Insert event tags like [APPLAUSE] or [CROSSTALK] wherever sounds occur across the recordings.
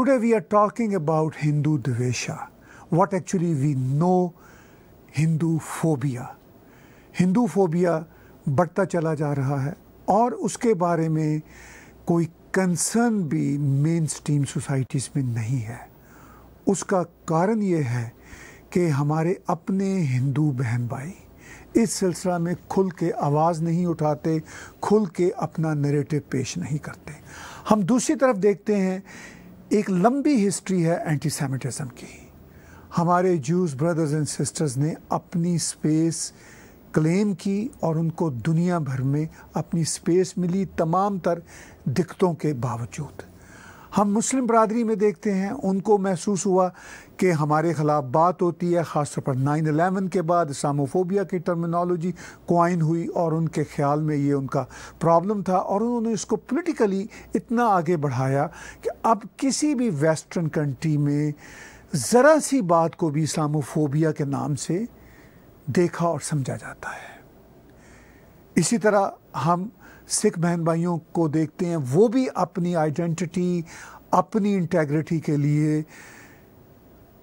Today we are talking about Hindu Dvesha, what actually we know Hindu phobia Hindu phobia بڑھتا چلا جا رہا ہے اور اس کے بارے میں کوئی کنسرن بھی مین سٹیم سوسائٹیز میں نہیں ہے اس کا کارن یہ ہے کہ ہمارے اپنے ہندو بہن بھائی اس سلسلہ میں کھل کے آواز نہیں اٹھاتے کھل کے اپنا نریٹو پیش نہیں کرتے ہم دوسری طرف دیکھتے ہیں ایک لمبی ہسٹری ہے اینٹی سیمیٹزم کی۔ ہمارے جوز بردرز اینڈ سسٹرز نے اپنی سپیس کلیم کی اور ان کو دنیا بھر میں اپنی سپیس ملی تمام تر دقتوں کے باوجود۔ ہم مسلم برادری میں دیکھتے ہیں، ان کو محسوس ہوا کہ ہمارے خلاف بات ہوتی ہے، خاص طور پر نائن الیون کے بعد اسلاموفوبیا کی ٹرمینالوجی کوائن ہوئی اور ان کے خیال میں یہ ان کا پرابلم تھا اور انہوں نے اس کو پولیٹیکلی اتنا آگے بڑھایا کہ اب کسی بھی ویسٹرن کنٹری میں ذرا سی بات کو بھی اسلاموفوبیا کے نام سے دیکھا اور سمجھا جاتا ہے۔ اسی طرح ہم سکھ بہن بھائیوں کو دیکھتے ہیں، وہ بھی اپنی آئیڈینٹی اپنی انٹیگریٹی کے لیے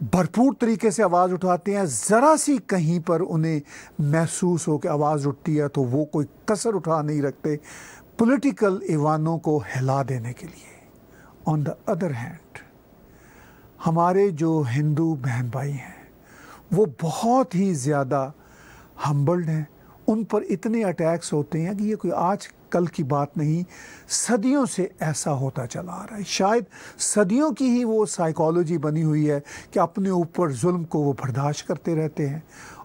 بھرپور طریقے سے آواز اٹھاتے ہیں۔ ذرا سی کہیں پر انہیں محسوس ہو کہ آواز اٹھتی ہے تو وہ کوئی کسر اٹھا نہیں رکھتے پولیٹیکل ایوانوں کو ہلا دینے کے لیے۔ آن دا ادر ہینڈ ہمارے جو ہندو بہن بھائی ہیں، وہ بہت ہی زیادہ ہمبلڈ ہیں۔ ان پر اتنے اٹیکس ہوتے ہیں کہ یہ کوئی آج کل کی بات نہیں، صدیوں سے ایسا ہوتا چلا آ رہا ہے۔ شاید صدیوں کی ہی وہ سائیکالوجی بنی ہوئی ہے کہ اپنے اوپر ظلم کو وہ برداشت کرتے رہتے ہیں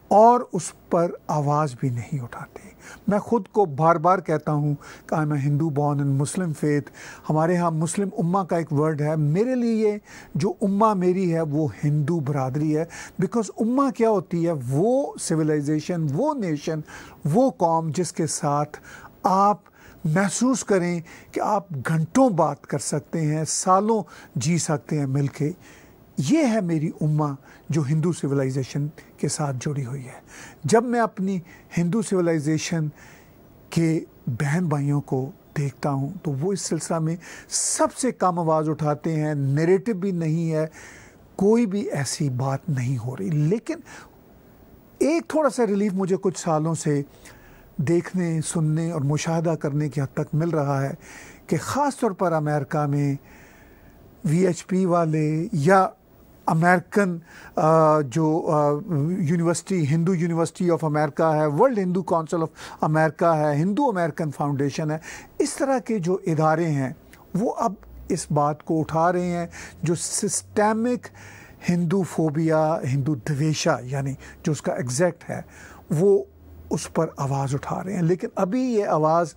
اور اس پر آواز بھی نہیں اٹھاتے۔ میں خود کو بار بار کہتا ہوں کہ آئی ہندو بورن ان مسلم فیتھ ہمارے ہاں مسلم امہ کا ایک ورڈ ہے۔ میرے لیے جو امہ میری ہے وہ ہندو برادری ہے۔ بیکاز امہ کیا ہوتی ہے؟ وہ سویلائزیشن وہ نیشن وہ قوم جس کے ساتھ آپ محسوس کریں کہ آپ گھنٹوں بات کر سکتے ہیں، سالوں جی سکتے ہیں مل کے۔ یہ ہے میری اماں جو ہندو سیولائزیشن کے ساتھ جڑی ہوئی ہے۔ جب میں اپنی ہندو سویلائزیشن کے بہن بھائیوں کو دیکھتا ہوں تو وہ اس سلسلہ میں سب سے کم آواز اٹھاتے ہیں نریٹو بھی نہیں ہے، کوئی بھی ایسی بات نہیں ہو رہی۔ لیکن ایک تھوڑا سا ریلیف مجھے کچھ سالوں سے دیکھنے، سننے اور مشاہدہ کرنے کی حد تک مل رہا ہے کہ خاص طور پر امریکہ میں وی ایچ پی والے یا امریکن جو university, Hindu university of America ہے، world Hindu council of America ہے، ہندو امریکن فاؤنڈیشن ہے، اس طرح کے جو ادارے ہیں، وہ اب اس بات کو اٹھا رہے ہیں جو سسٹیمک ہندو فوبیا، ہندو دویشا یعنی جو اس کا ایگزیکٹ ہے، وہ اس پر آواز اٹھا رہے ہیں۔ لیکن ابھی یہ آواز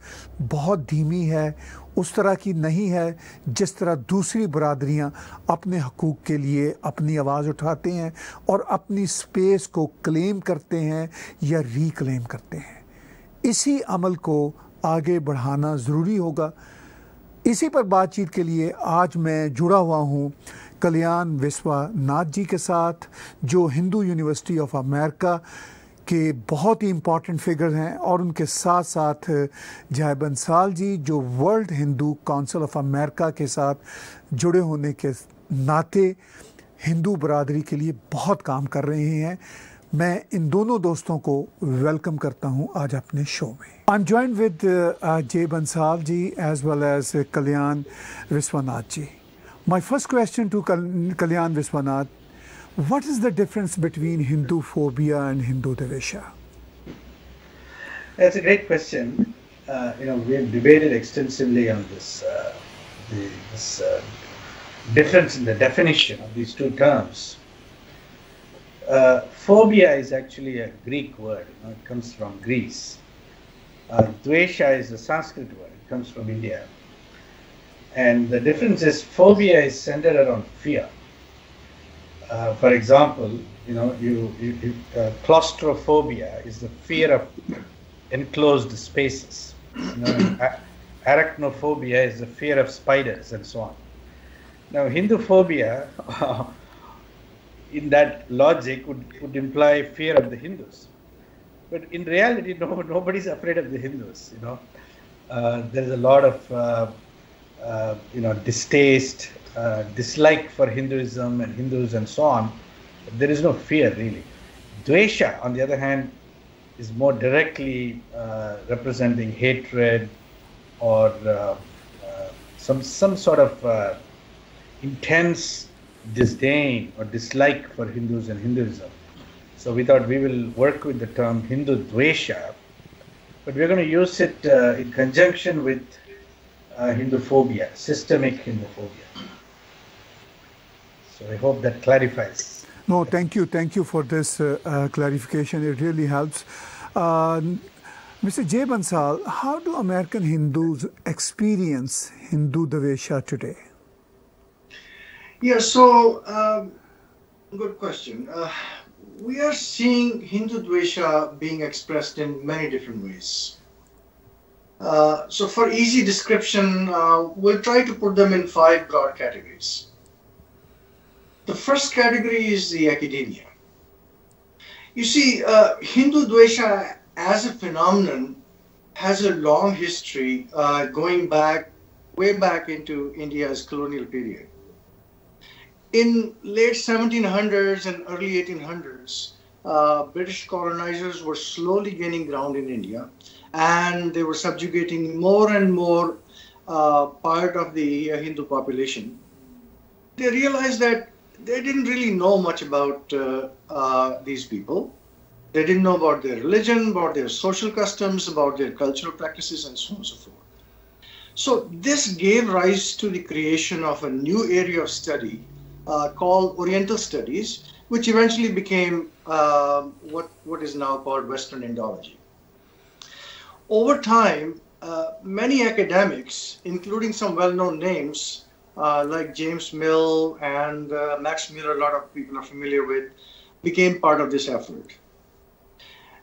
بہت دھیمی ہے، اس طرح کی نہیں ہے جس طرح دوسری برادریاں اپنے حقوق کے لیے اپنی آواز اٹھاتے ہیں اور اپنی سپیس کو کلیم کرتے ہیں یا ری کلیم کرتے ہیں۔ اسی عمل کو آگے بڑھانا ضروری ہوگا۔ اسی پر بات چیت کے لیے آج میں جڑا ہوا ہوں کلیان وسوا ناتھ جی کے ساتھ، جو ہندو یونیورسٹی آف امریکہ کہ بہت ہی امپورٹنٹ فگر ہیں اور ان کے ساتھ ساتھ جائے بنسال جی جو World Hindu Council of America کے ساتھ جڑے ہونے کے ناطے ہندو برادری کے لیے بہت کام کر رہے ہیں۔ میں ان دونوں دوستوں کو ویلکم کرتا ہوں آج اپنے شو میں۔ I am joined with Jay Bansal ji as well as Kalyan Viswanath ji. My first question to Kalyan Viswanath What is the difference between Hindu phobia and Hindu Dvesha? That's a great question. Uh, you know, we have debated extensively on this, uh, the, this uh, difference in the definition of these two terms. Uh, phobia is actually a Greek word. You know, it comes from Greece. Uh, dvesha is a Sanskrit word. It comes from India. And the difference is phobia is centered around fear uh, for example, you know, you, you, you uh, claustrophobia is the fear of enclosed spaces. You know, arachnophobia is the fear of spiders and so on. Now, Hindu phobia, [LAUGHS] in that logic, would, would imply fear of the Hindus. But in reality, no, [LAUGHS] nobody's afraid of the Hindus. You know, uh, there is a lot of uh, uh, you know distaste uh, dislike for Hinduism and Hindus and so on, there is no fear really. Dvesha, on the other hand, is more directly uh, representing hatred or uh, uh some some sort of uh, intense disdain or dislike for Hindus and Hinduism. So we thought we will work with the term Hindu Dvesha, but we're going to use it in conjunction with uh, Hinduphobia, systemic Hinduphobia. So I hope that clarifies. No, thank you. Thank you for this uh, uh, clarification. It really helps. Uh, Mr. Jay Bansal, how do American Hindus experience Hindu Dvesha today? Yeah, so um, good question. Uh, we are seeing Hindu Dvesha being expressed in many different ways. Uh, so, for easy description, uh, we'll try to put them in five broad categories. The first category is the academia. You see, uh, Hindu Dvesha as a phenomenon has a long history uh, going back, way back into India's colonial period in late 1700s and early 1800s, uh, British colonizers were slowly gaining ground in India, and they were subjugating more and more uh, part of the Hindu population. They realized that they didn't really know much about uh, uh, these people. They didn't know about their religion, about their social customs, about their cultural practices, and so on and so forth. So this gave rise to the creation of a new area of study uh, called Oriental Studies, which eventually became uh, what, what is now called Western Indology. Over time, uh, many academics, including some well-known names uh, like James Mill and uh, Max Mueller, a lot of people are familiar with, became part of this effort.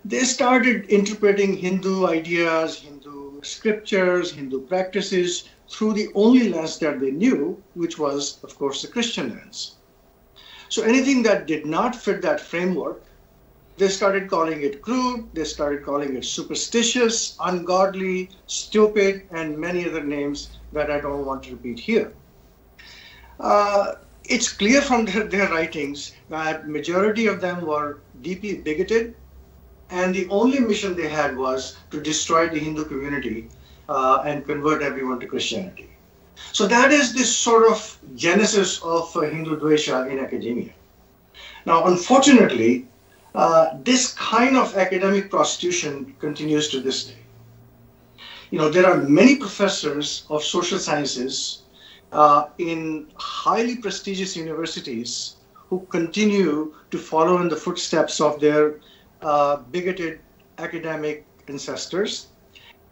They started interpreting Hindu ideas, Hindu scriptures, Hindu practices through the only lens that they knew, which was, of course, the Christian lens. So anything that did not fit that framework, they started calling it crude, they started calling it superstitious, ungodly, stupid, and many other names that I don't want to repeat here. Uh, it's clear from their, their writings that majority of them were deeply bigoted, and the only mission they had was to destroy the Hindu community uh, and convert everyone to Christianity. So that is this sort of genesis of uh, Hindu Dvesha in academia. Now, unfortunately, uh, this kind of academic prostitution continues to this day. You know, there are many professors of social sciences uh, in highly prestigious universities who continue to follow in the footsteps of their uh, bigoted academic ancestors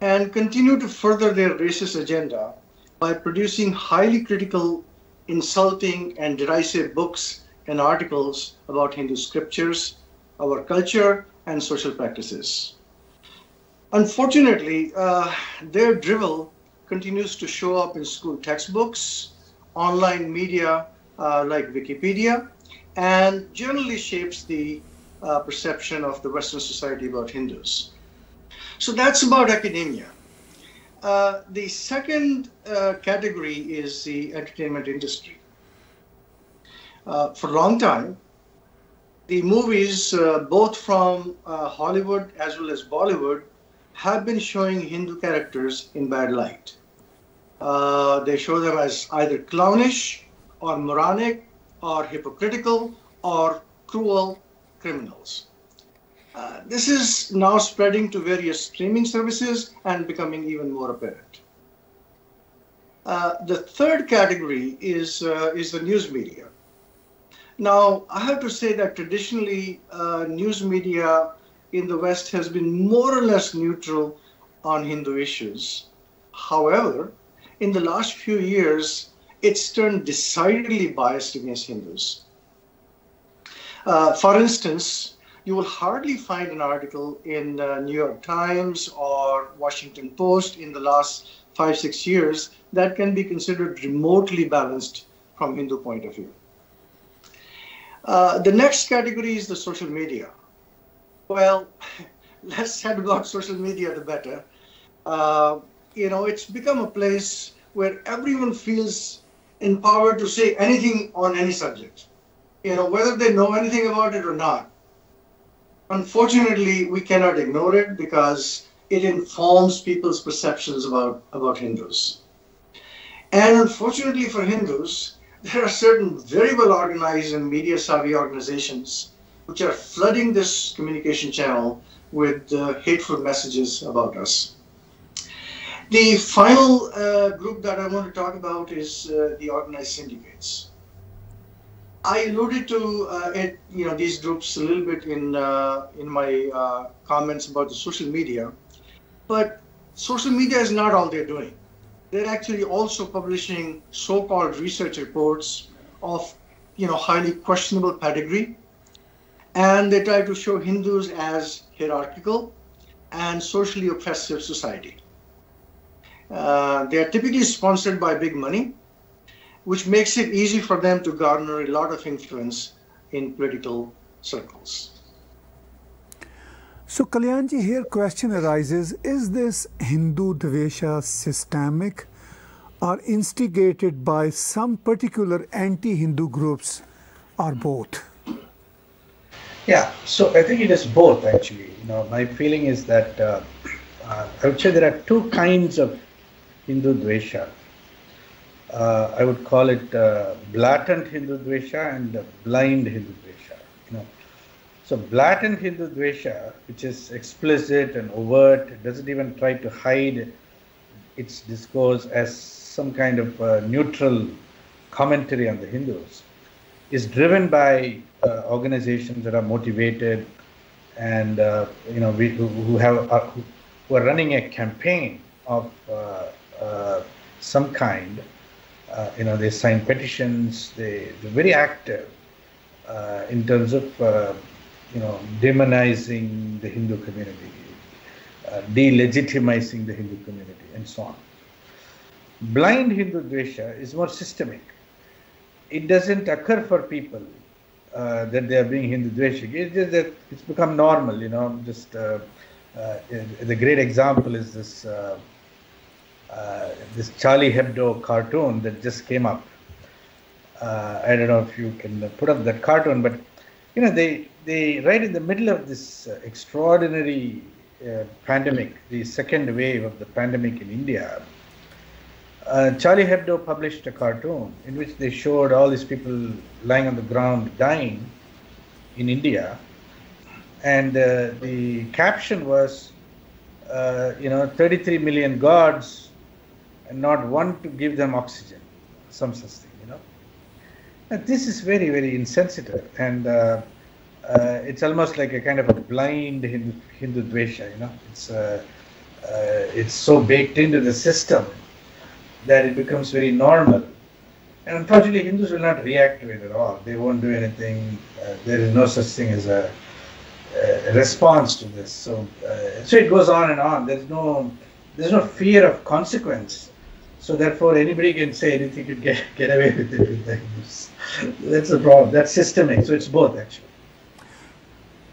and continue to further their racist agenda by producing highly critical, insulting, and derisive books and articles about Hindu scriptures, our culture, and social practices. Unfortunately, uh, their drivel continues to show up in school textbooks, online media uh, like Wikipedia, and generally shapes the uh, perception of the Western society about Hindus. So that's about academia. Uh, the second uh, category is the entertainment industry. Uh, for a long time, the movies, uh, both from Hollywood as well as Bollywood, have been showing Hindu characters in bad light. Uh, they show them as either clownish or moronic or hypocritical or cruel criminals. Uh, this is now spreading to various streaming services and becoming even more apparent. Uh, the third category is, uh, is the news media. Now, I have to say that traditionally, uh, news media in the West has been more or less neutral on Hindu issues. However, in the last few years, it's turned decidedly biased against Hindus. Uh, for instance, you will hardly find an article in uh, New York Times or Washington Post in the last five, six years that can be considered remotely balanced from Hindu point of view. Uh, the next category is the social media. Well, [LAUGHS] less said about social media, the better. You know, it's become a place where everyone feels empowered to say anything on any subject. You know, whether they know anything about it or not. Unfortunately, we cannot ignore it because it informs people's perceptions about, about Hindus. And unfortunately for Hindus, there are certain very well organized and media savvy organizations which are flooding this communication channel with uh, hateful messages about us. The final uh, group that I want to talk about is uh, the organized syndicates. I alluded to uh, it, you know, these groups a little bit in uh, in my uh, comments about the social media, but social media is not all they're doing. They're actually also publishing so-called research reports of, you know, highly questionable pedigree, and they try to show Hindus as hierarchical and socially oppressive society. Uh, they are typically sponsored by big money, which makes it easy for them to garner a lot of influence in political circles. So, Kalyanji, here question arises is this Hindu Dvesha systemic or instigated by some particular anti Hindu groups or both? Yeah, so I think it is both actually. You know, my feeling is that uh, uh, I would say there are two kinds of Hindu Dvesha uh, I would call it uh, blatant Hindu Dvesha and blind Hindu Dvesha. You know. So blatant Hindu Dvesha, which is explicit and overt, doesn't even try to hide its discourse as some kind of uh, neutral commentary on the Hindus, is driven by uh, organizations that are motivated and uh, you know we, who, who have uh, who are running a campaign of some kind uh, you know, they sign petitions. They, they're very active uh, in terms of, uh, you know, demonizing the Hindu community, uh, delegitimizing the Hindu community, and so on. Blind Hindu Dvesha is more systemic. It doesn't occur for people uh, that they are being Hindu Dvesha. It's just that it's become normal, you know. Just uh, the great example is this uh, this Charlie Hebdo cartoon that just came up. Uh, I don't know if you can put up that cartoon, but you know they they right in the middle of this uh, extraordinary uh, pandemic, the second wave of the pandemic in India. Uh, Charlie Hebdo published a cartoon in which they showed all these people lying on the ground dying in India, and uh, the caption was, you know, 33 million gods and not want to give them oxygen, some such thing, you know. And this is very, very insensitive, and uh, uh, it's almost like a kind of a blind Hindu, Hindu dvesha, you know. It's uh, uh it's so baked into the system that it becomes very normal. And unfortunately, Hindus will not react to it at all. They won't do anything. Uh, there is no such thing as a, response to this. So, uh, so it goes on and on. There's no, there's no fear of consequence so therefore, anybody can say anything to get, get away with it. That's the problem. That's systemic. So it's both actually.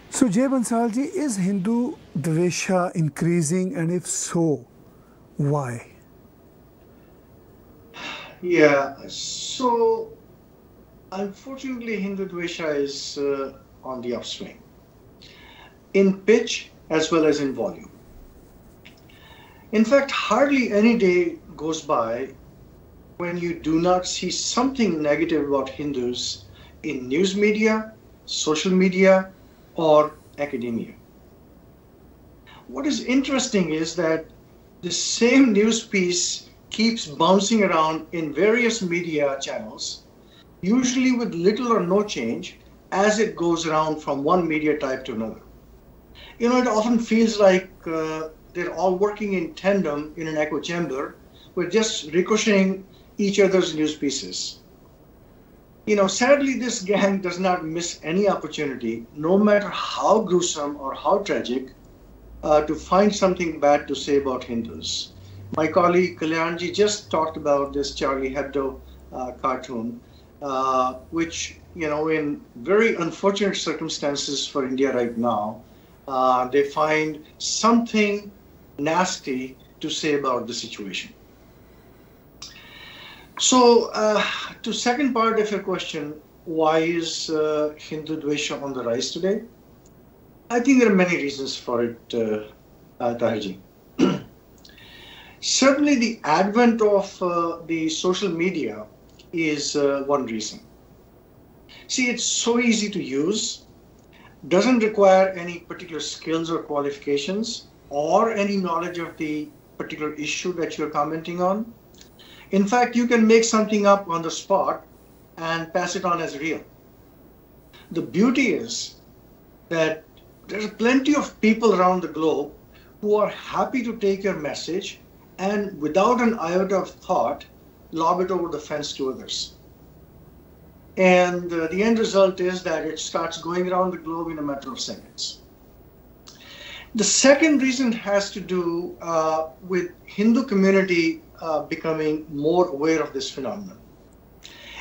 So Jay Bansalji, is Hindu Dvesha increasing and if so, why? Yeah, so unfortunately Hindu Dvesha is uh, on the upswing in pitch as well as in volume. In fact, hardly any day goes by when you do not see something negative about Hindus in news media, social media, or academia. What is interesting is that the same news piece keeps bouncing around in various media channels, usually with little or no change as it goes around from one media type to another. You know, it often feels like uh, they're all working in tandem in an echo chamber we're just ricocheting each other's news pieces. You know, sadly, this gang does not miss any opportunity, no matter how gruesome or how tragic, uh, to find something bad to say about Hindus. My colleague Kalyanji just talked about this Charlie Hebdo uh, cartoon, uh, which, you know, in very unfortunate circumstances for India right now, uh, they find something nasty to say about the situation. So, uh, to second part of your question, why is uh, Hindu Dvesha on the rise today? I think there are many reasons for it, uh, uh. [CLEARS THROAT] Certainly, the advent of uh, the social media is uh, one reason. See, it's so easy to use, doesn't require any particular skills or qualifications or any knowledge of the particular issue that you're commenting on. In fact, you can make something up on the spot and pass it on as real. The beauty is that there's plenty of people around the globe who are happy to take your message and without an iota of thought, lob it over the fence to others. And uh, the end result is that it starts going around the globe in a matter of seconds. The second reason has to do uh, with Hindu community uh, becoming more aware of this phenomenon.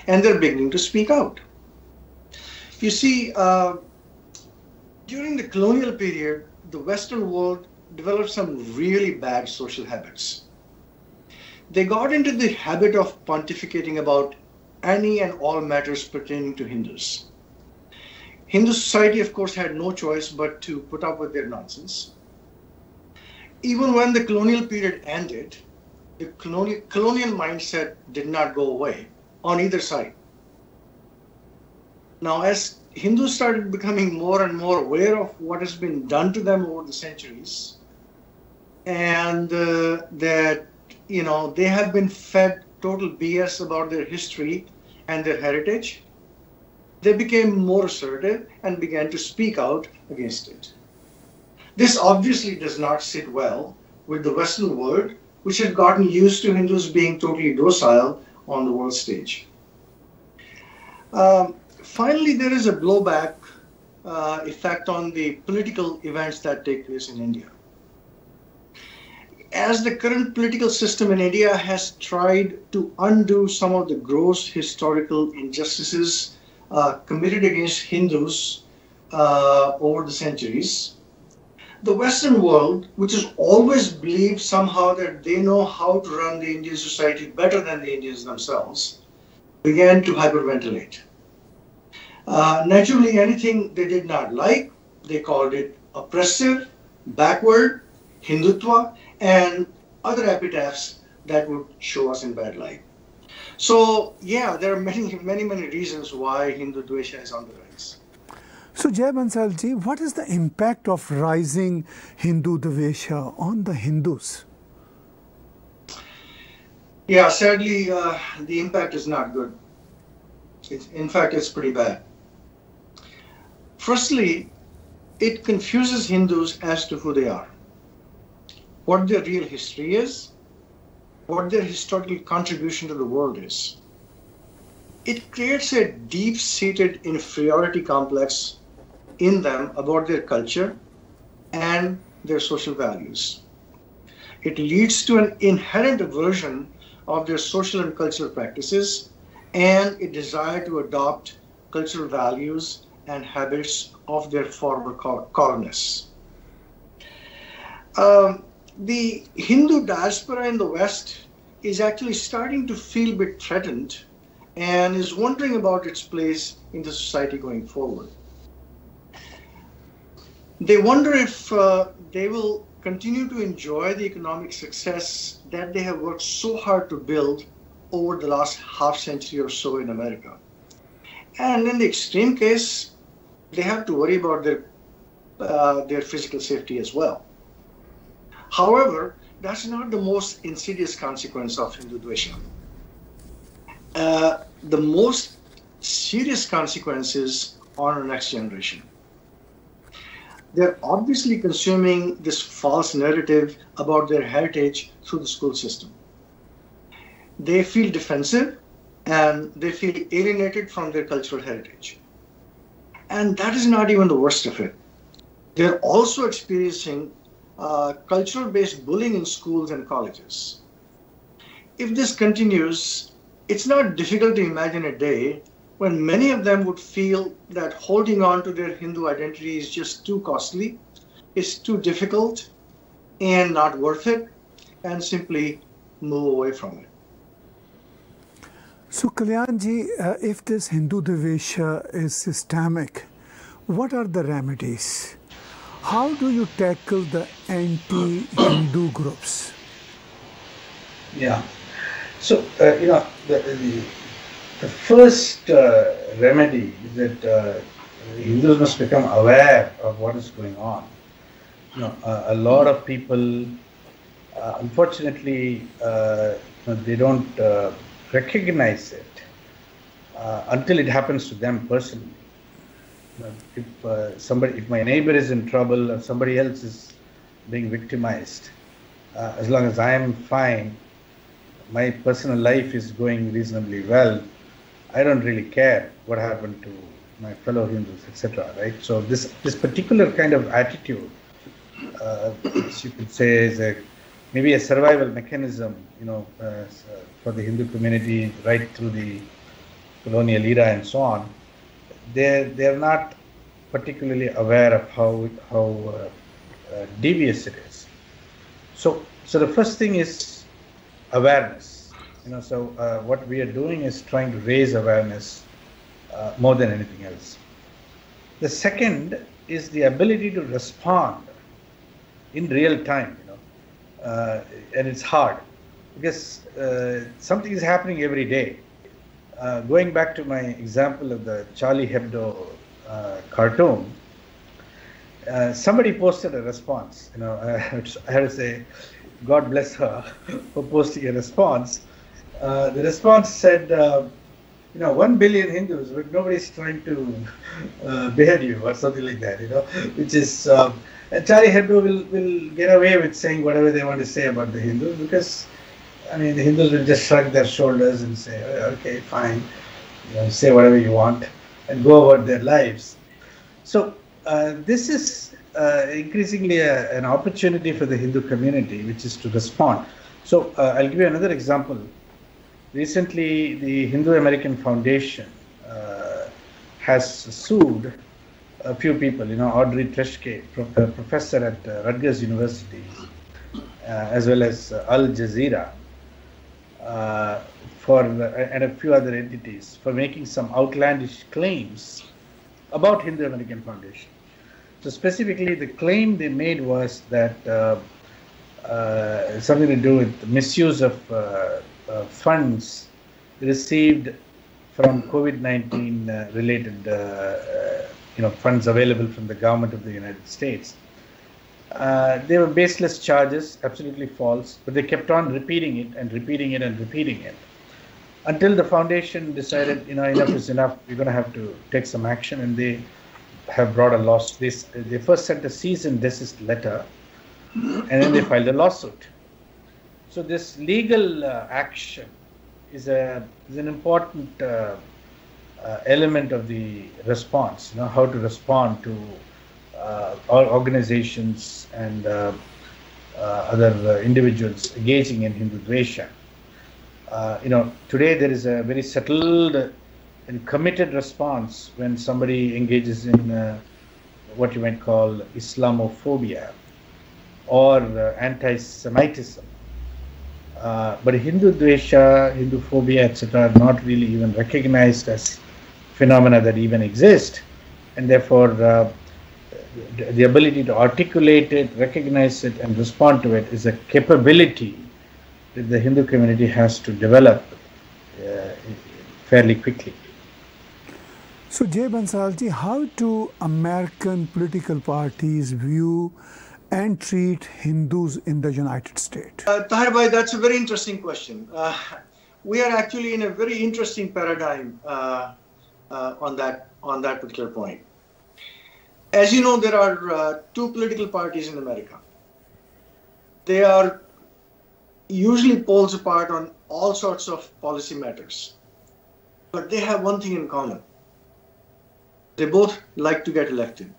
And they're beginning to speak out. You see, uh, during the colonial period, the Western world developed some really bad social habits. They got into the habit of pontificating about any and all matters pertaining to Hindus. Hindu society, of course, had no choice but to put up with their nonsense. Even when the colonial period ended, the colonial, colonial mindset did not go away on either side. Now, as Hindus started becoming more and more aware of what has been done to them over the centuries, and uh, that you know they have been fed total BS about their history and their heritage, they became more assertive and began to speak out against it. This obviously does not sit well with the Western world, which had gotten used to Hindus being totally docile on the world stage. Um, finally, there is a blowback uh, effect on the political events that take place in India. As the current political system in India has tried to undo some of the gross historical injustices uh, committed against Hindus uh, over the centuries, the Western world, which has always believed somehow that they know how to run the Indian society better than the Indians themselves, began to hyperventilate. Uh, naturally, anything they did not like, they called it oppressive, backward, Hindutva, and other epitaphs that would show us in bad light. So, yeah, there are many, many, many reasons why Hindu Dvesha is on the rise. So, Jay Bansalji, what is the impact of rising Hindu Dvesha on the Hindus? Yeah, sadly, uh, the impact is not good. It's, in fact, it's pretty bad. Firstly, it confuses Hindus as to who they are, what their real history is, what their historical contribution to the world is. It creates a deep seated inferiority complex in them about their culture and their social values. It leads to an inherent aversion of their social and cultural practices and a desire to adopt cultural values and habits of their former colonists. Um, the Hindu diaspora in the West is actually starting to feel a bit threatened and is wondering about its place in the society going forward. They wonder if uh, they will continue to enjoy the economic success that they have worked so hard to build over the last half century or so in America. And in the extreme case, they have to worry about their, uh, their physical safety as well. However, that's not the most insidious consequence of Hindu Dvesha. Uh, the most serious consequences on our next generation. They're obviously consuming this false narrative about their heritage through the school system. They feel defensive and they feel alienated from their cultural heritage. And that is not even the worst of it. They're also experiencing uh, cultural based bullying in schools and colleges. If this continues, it's not difficult to imagine a day when many of them would feel that holding on to their Hindu identity is just too costly, is too difficult, and not worth it, and simply move away from it. So, Kalyanji, uh, if this Hindu Dvesha is systemic, what are the remedies? How do you tackle the anti Hindu groups? Yeah. So, uh, you know, the, the, the first uh, remedy is that uh, Hindus must become aware of what is going on. You know, a lot of people, uh, unfortunately, uh, they don't uh, recognize it until it happens to them personally. If somebody, if my neighbor is in trouble or somebody else is being victimized, as long as I am fine, my personal life is going reasonably well, I don't really care what happened to my fellow Hindus, etc. Right? So this this particular kind of attitude, uh, you could say, is a maybe a survival mechanism, you know, uh, for the Hindu community right through the colonial era and so on. They they are not particularly aware of how how uh, uh devious it is. So so the first thing is awareness. You know, so uh, what we are doing is trying to raise awareness uh, more than anything else. The second is the ability to respond in real time. You know, uh, and it's hard because uh, something is happening every day. Uh, going back to my example of the Charlie Hebdo uh, cartoon, somebody posted a response. You know, [LAUGHS] I had to say God bless her [LAUGHS] for posting a response. Uh, the response said, uh, you know, one billion Hindus, but nobody's trying to uh, behead you or something like that, you know, which is, um, and Charlie Hebdo will, will get away with saying whatever they want to say about the Hindus because, I mean, the Hindus will just shrug their shoulders and say, oh, okay, fine, you know, say whatever you want and go about their lives. So uh, this is uh, increasingly a, an opportunity for the Hindu community, which is to respond. So uh, I'll give you another example. Recently, the Hindu American Foundation uh, has sued a few people, you know, Audrey Truschke, pro- professor at uh, Rutgers University, uh, as well as Al Jazeera, for and a few other entities for making some outlandish claims about Hindu American Foundation. So specifically, the claim they made was that uh, uh, something to do with misuse of uh, uh funds received from COVID-19 uh, related, uh, you know, funds available from the government of the United States. they were baseless charges, absolutely false, but they kept on repeating it and repeating it and repeating it until the foundation decided, you know, enough is enough. We're going to have to take some action, and they have brought a lawsuit. They, they first sent a cease and desist letter, and then they filed a lawsuit. So this legal uh, action is a is an important uh, uh, element of the response. You know how to respond to uh, organizations and uh, uh, other individuals engaging in Hindu Dvesha. you know today there is a very settled and committed response when somebody engages in what you might call Islamophobia or anti-Semitism. Uh, but Hindu Dvesha, Hindu phobia, etc., are not really even recognized as phenomena that even exist, and therefore uh, the ability to articulate it, recognize it, and respond to it is a capability that the Hindu community has to develop uh, fairly quickly. So, Jay Bansalji, how do American political parties view and treat Hindus in the United States? Uh, Tahir Bhai, that's a very interesting question. Uh, we are actually in a very interesting paradigm uh, uh on that on that particular point. As you know, there are uh, two political parties in America. They are usually poles apart on all sorts of policy matters, but they have one thing in common they both like to get elected.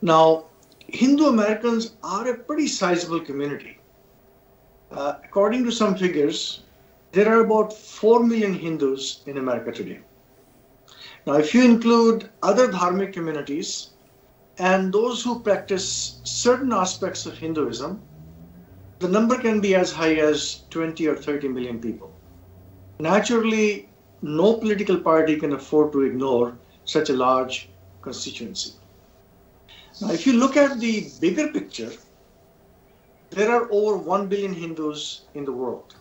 Now, Hindu Americans are a pretty sizable community. Uh, according to some figures, there are about 4 million Hindus in America today. Now, if you include other dharmic communities and those who practice certain aspects of Hinduism, the number can be as high as 20 or 30 million people. naturally, no political party can afford to ignore such a large constituency. Now, if you look at the bigger picture, there are over 1 billion Hindus in the world.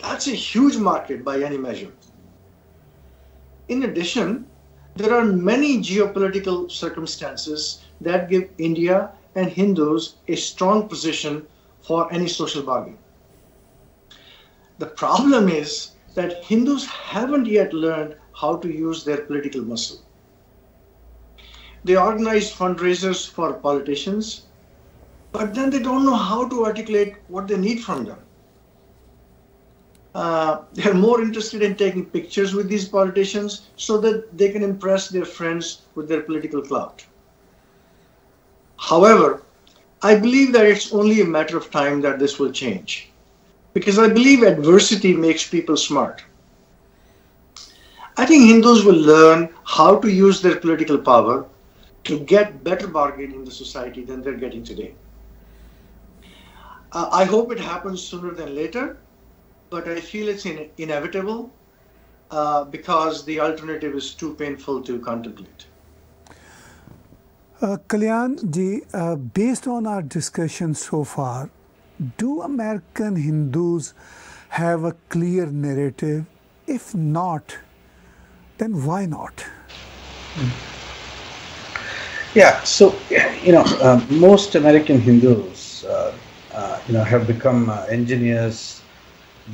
That's a huge market by any measure. In addition, there are many geopolitical circumstances that give India and Hindus a strong position for any social bargain. The problem is that Hindus haven't yet learned how to use their political muscle. They organize fundraisers for politicians, but then they don't know how to articulate what they need from them. Uh, they're more interested in taking pictures with these politicians so that they can impress their friends with their political clout. However, I believe that it's only a matter of time that this will change because I believe adversity makes people smart. I think Hindus will learn how to use their political power to get better bargain in the society than they're getting today. Uh, I hope it happens sooner than later, but I feel it's in, inevitable uh, because the alternative is too painful to contemplate. Uh, Kalyan ji, uh, based on our discussion so far, do American Hindus have a clear narrative? If not, then why not? Yeah, so you know, uh, most American Hindus, uh, uh, you know, have become uh, engineers,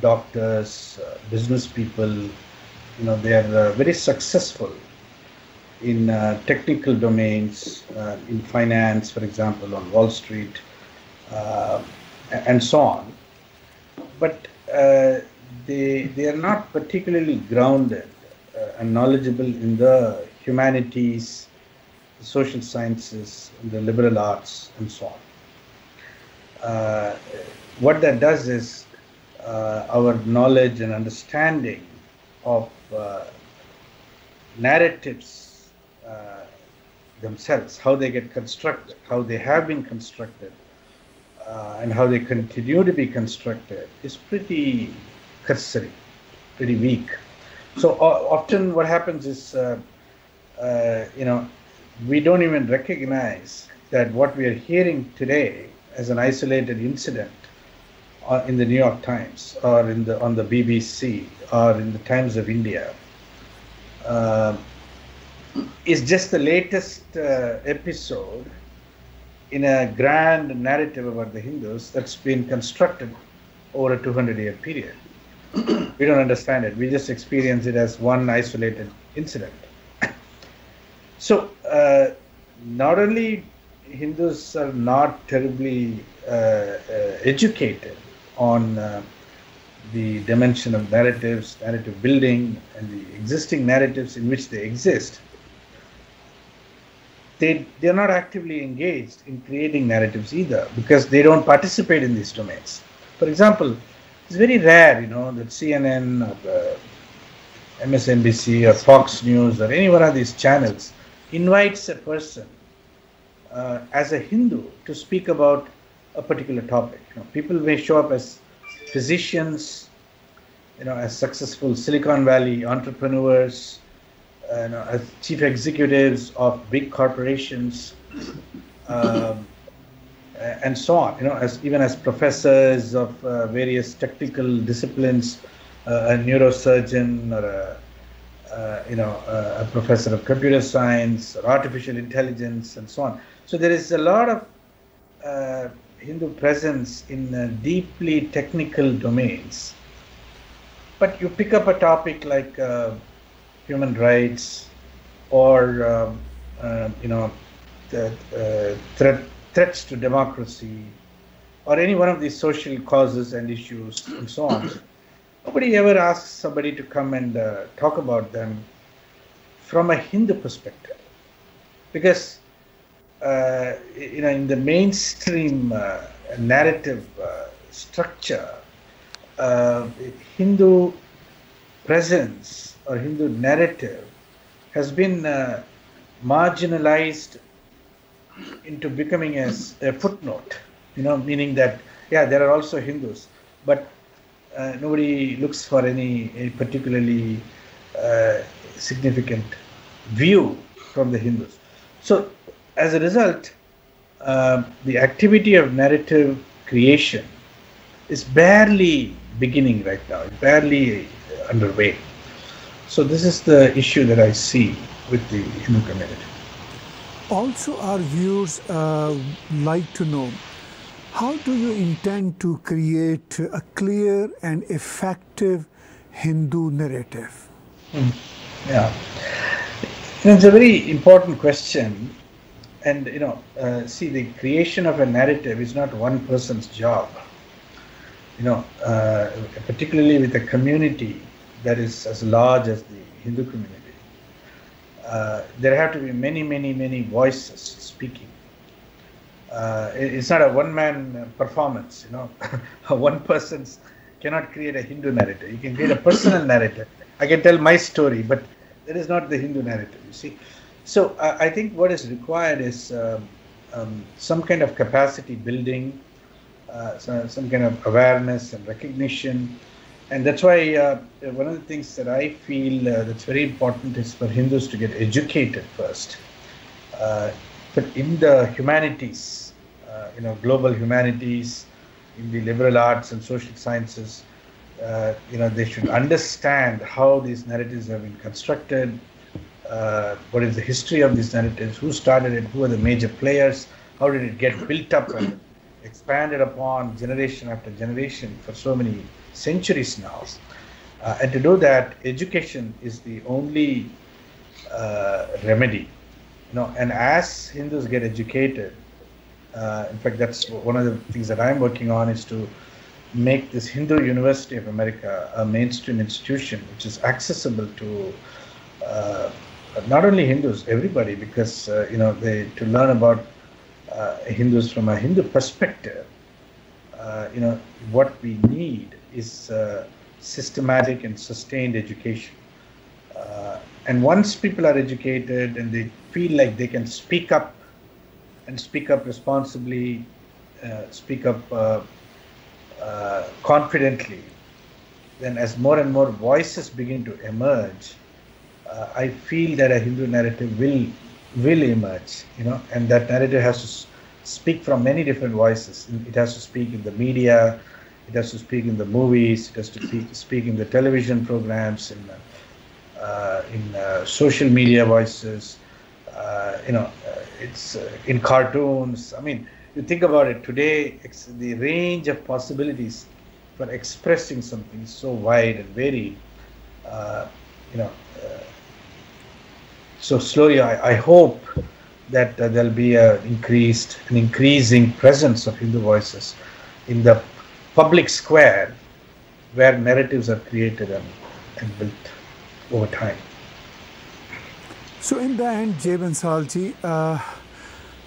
doctors, uh, business people. You know, they are uh, very successful in technical domains, in finance, for example, on Wall Street, and so on. But they they are not particularly grounded and knowledgeable in the humanities, the social sciences, the liberal arts, and so on. Uh, what that does is uh, our knowledge and understanding of uh, narratives uh, themselves, how they get constructed, how they have been constructed, uh, and how they continue to be constructed, is pretty cursory, pretty weak. So often, what happens is, uh, you know, we don't even recognize that what we are hearing today as an isolated incident uh, in the New York Times or in the on the BBC or in the Times of India uh, is just the latest uh, episode in a grand narrative about the Hindus that's been constructed over a 200 year period. [CLEARS THROAT] we don't understand it. We just experience it as one isolated incident. [COUGHS] so, not only Hindus are not terribly uh, uh, educated on uh, the dimension of narratives, narrative building, and the existing narratives in which they exist, they, they're not actively engaged in creating narratives either because they don't participate in these domains. For example, it's very rare, you know, that CNN or uh, MSNBC or Fox News or any one of these channels invites a person uh, as a Hindu to speak about a particular topic. You know, people may show up as physicians, you know, as successful Silicon Valley entrepreneurs, uh, you know, as chief executives of big corporations, um, and so on. You know, as even as professors of uh, various technical disciplines, uh, a neurosurgeon or a uh, you know, uh, a professor of computer science or artificial intelligence and so on. So there is a lot of uh, Hindu presence in uh, deeply technical domains. But you pick up a topic like uh, human rights or, um, uh, you know, the, threat, threats to democracy or any one of these social causes and issues and so on nobody ever asks somebody to come and uh, talk about them from a Hindu perspective, because uh, you know in the mainstream uh, narrative uh, structure, uh, Hindu presence or Hindu narrative has been uh, marginalized into becoming a, a footnote. You know, meaning that yeah, there are also Hindus, but uh, nobody looks for any particularly uh, significant view from the Hindus. So, as a result, uh, the activity of narrative creation is barely beginning right now, barely underway. So, this is the issue that I see with the Hindu community. Also, our viewers uh, like to know how do you intend to create a clear and effective Hindu narrative? Mm. Yeah, it's a very important question. And you know, uh, see, the creation of a narrative is not one person's job. You know, uh, particularly with a community that is as large as the Hindu community, uh, there have to be many, many, many voices speaking. Uh, it's not a one-man performance. You know, [LAUGHS] one person cannot create a Hindu narrative. You can create a personal [COUGHS] narrative. I can tell my story, but that is not the Hindu narrative. You see, so uh, I think what is required is um, um, some kind of capacity building, uh, so, some kind of awareness and recognition, and that's why uh, one of the things that I feel uh, that's very important is for Hindus to get educated first. Uh, but in the humanities, you know, global humanities, in the liberal arts and social sciences, uh, you know, they should understand how these narratives have been constructed, uh, what is the history of these narratives, who started it, who are the major players, how did it get built up and expanded upon generation after generation for so many centuries now. Uh, and to do that, education is the only uh, remedy. You know, and as Hindus get educated, uh, in fact, that's one of the things that I'm working on is to make this Hindu University of America a mainstream institution, which is accessible to uh, not only Hindus, everybody, because uh, you know they to learn about uh, Hindus from a Hindu perspective. Uh, you know what we need is uh, systematic and sustained education. And once people are educated and they feel like they can speak up and speak up responsibly, uh, speak up uh, uh, confidently, then as more and more voices begin to emerge, uh, I feel that a Hindu narrative will will emerge, you know, and that narrative has to speak from many different voices. It has to speak in the media, it has to speak in the movies. It has to speak, speak in the television programs, in uh, in uh, social media voices. Uh, you know, uh, it's uh, in cartoons. I mean, you think about it today. the range of possibilities for expressing something is so wide and varied. Uh, you know, so slowly, I, I hope that there'll be an increased, an increasing presence of Hindu voices in the public square where narratives are created and, and built over time. So, in the end, Jay Bansalji, uh,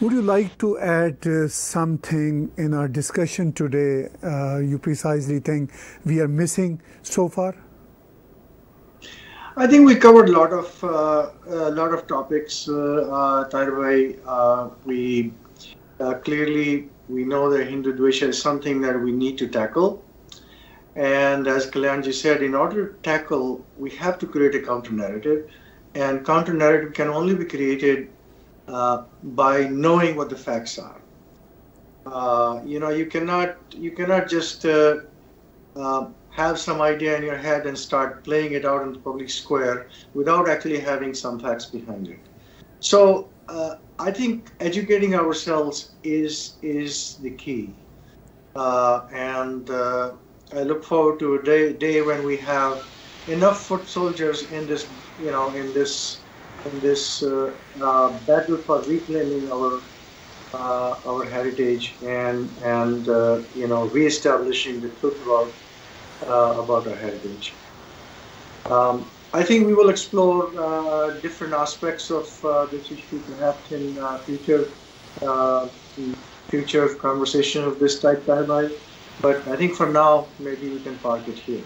would you like to add uh, something in our discussion today uh, you precisely think we are missing so far? I think we covered a lot of uh, a lot of topics, uh, uh, uh we uh, clearly we know that Hindu Dvesha is something that we need to tackle. And as Kalyanji said, in order to tackle, we have to create a counter narrative. And counter narrative can only be created uh, by knowing what the facts are. Uh, you know, you cannot you cannot just uh, uh have some idea in your head and start playing it out in the public square without actually having some facts behind it. So uh, I think educating ourselves is is the key, uh, and I look forward to a day day when we have enough foot soldiers in this you know in this in this uh, uh, battle for reclaiming our uh, our heritage and and you know reestablishing the truth about about our heritage. Um, I think we will explore uh, different aspects of uh, this issue perhaps in uh, future uh, future conversation of this type, Tahir bhai. But I think for now, maybe we can park it here.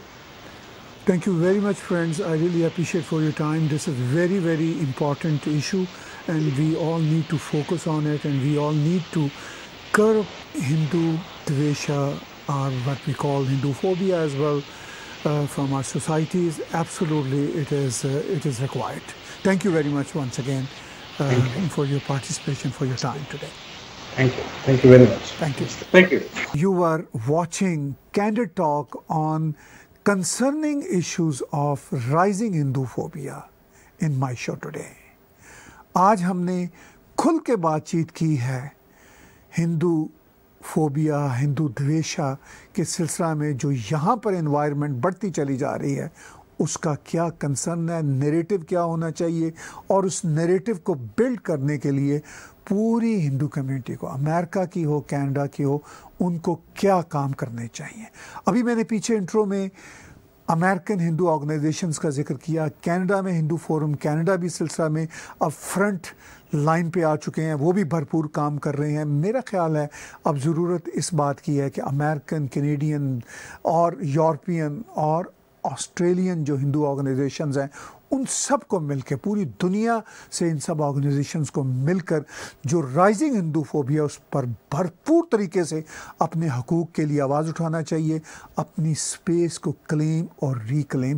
Thank you very much, friends. I really appreciate for your time. This is very, very important issue, and we all need to focus on it, and we all need to curb Hindu Dvesha or what we call Hindu phobia as well uh, from our societies. Absolutely, it is uh, it is required. Thank you very much once again uh, you. for your participation, for your time today. Thank you. Thank you very much. Thank you. Thank you. You are watching Candid Talk on concerning issues of rising Hindu phobia in my show today آج ہم نے کھل کے بات چیت کی ہے ہندو phobia ہندو دویشا کے سلسلہ میں جو یہاں پر انوائرمنٹ بڑھتی چلی جا رہی ہے، اس کا کیا کنسرن ہے نیریٹو کیا ہونا چاہیے اور اس نیریٹو کو بلڈ کرنے کے لیے پوری ہندو کمیونٹی کو، امریکہ کی ہو، کینیڈا کی ہو، ان کو کیا کام کرنے چاہیے؟ ابھی میں نے پیچھے انٹرو میں امریکن ہندو آرگنائزیشنز کا ذکر کیا، کینیڈا میں ہندو فورم، کینیڈا بھی سلسلہ میں اب فرنٹ لائن پہ آ چکے ہیں، وہ بھی بھرپور کام کر رہے ہیں۔ میرا خیال ہے، اب ضرورت اس بات کی ہے کہ امریکن، کینیڈین اور یورپین اور آسٹریلین جو ہندو آرگنائزیشنز ہیں ان سب کو مل کے، پوری دنیا سے ان سب آرگنائزیشنز کو مل کر جو رائزنگ ہندو فوبیا اس پر بھرپور طریقے سے اپنے حقوق کے لیے آواز اٹھانا چاہیے، اپنی سپیس کو کلیم اور ریکلیم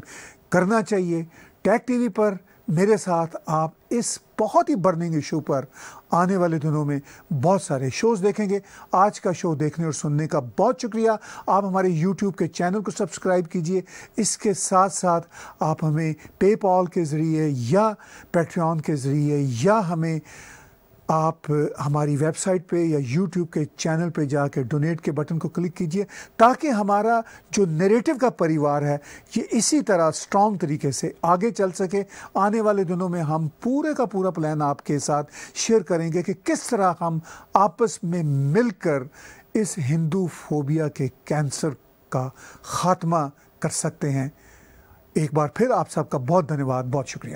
کرنا چاہیے۔ ٹیک ٹی وی پر میرے ساتھ آپ اس بہت ہی برننگ ایشو پر آنے والے دنوں میں بہت سارے شوز دیکھیں گے۔ آج کا شو دیکھنے اور سننے کا بہت شکریہ۔ آپ ہمارے یوٹیوب کے چینل کو سبسکرائب کیجیے۔ اس کے ساتھ ساتھ آپ ہمیں پے پال کے ذریعے یا پیٹریون کے ذریعے یا ہمیں آپ ہماری ویب سائٹ پہ یا یوٹیوب کے چینل پہ جا کے ڈونیٹ کے بٹن کو کلک کیجیے تاکہ ہمارا جو نیریٹو کا پریوار ہے، یہ اسی طرح سٹرانگ طریقے سے آگے چل سکے۔ آنے والے دنوں میں ہم پورے کا پورا پلان آپ کے ساتھ شیئر کریں گے کہ کس طرح ہم آپس میں مل کر اس ہندو فوبیا کے کینسر کا خاتمہ کر سکتے ہیں۔ ایک بار پھر آپ سب کا بہت دھنیواد، بہت شکریہ۔